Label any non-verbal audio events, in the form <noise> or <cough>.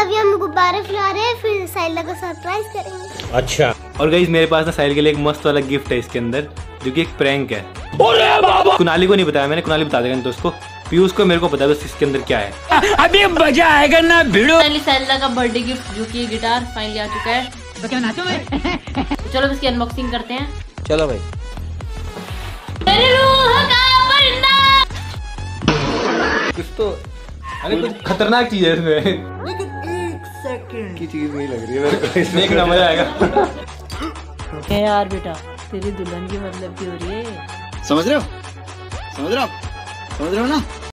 अभी हम गुब्बारे फुला रहे हैं फिर साइला को सरप्राइज़ करेंगे। अच्छा। और गाइज़ मेरे पास ना साहिल के लिए एक मस्त वाला गिफ्ट है इसके अंदर जो कि एक प्रैंक है। कुनाली को नहीं बताया मैंने कुनाली बता देगा नहीं तो उसको। पीयूष को मेरे को पता है बस इसके अंदर क्या है। अभी मज़ा आएगा ना भिड़ो। फाइनली सैला का बर्थडे गिफ्ट जो कि गिटार फाइनली आ चुका है। तो क्या नाचो मैं? <laughs> चलो इसकी अनबॉक्सिंग करते हैं। चलो भाई। मेरी रूह का परिंदा कुछ तो अरे कुछ खतरनाक चीज़ है इसमें। की चीज़ नहीं लग रही है मेरे को। <laughs> देखना मज़ा आएगा। यार बेटा तेरी दुल्हन की मतलब की हो रही है समझ रहे हो? समझ रहे हो समझ रहे हो ना?